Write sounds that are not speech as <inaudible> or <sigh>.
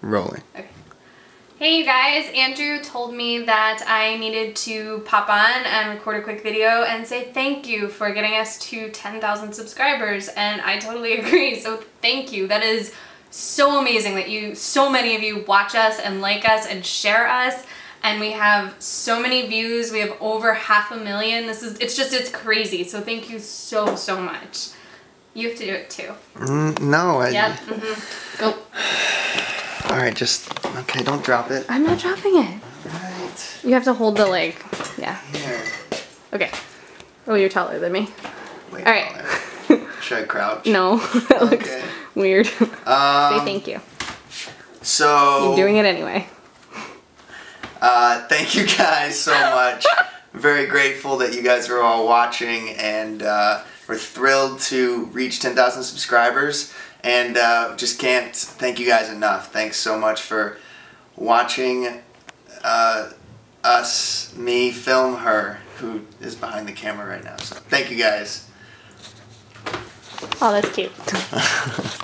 rolling. Okay. Hey you guys, Andrew told me that I needed to pop on and record a quick video and say thank you for getting us to 10,000 subscribers and I totally <laughs> agree, so thank you. That is so amazing that you, so many of you watch us and like us and share us and we have so many views. We have over half a million. This is, it's just, it's crazy. So thank you so, so much. You have to do it too. Mm, no, I. Yep. Mm-hmm. Go. All right, just okay. Don't drop it. I'm not dropping it. Right You have to hold the like, yeah. here. Okay. Oh, you're taller than me. Wait, All right. <laughs> Should I crouch? No, <laughs> that looks Okay. weird. Say Um, thank you. so You're doing it anyway. Uh, thank you guys so much. Very grateful that you guys are all watching, and uh, we're thrilled to reach 10,000 subscribers. And uh, just can't thank you guys enough. Thanks so much for watching uh, us, me, film her, who is behind the camera right now. So thank you guys. Oh, that's cute. <laughs>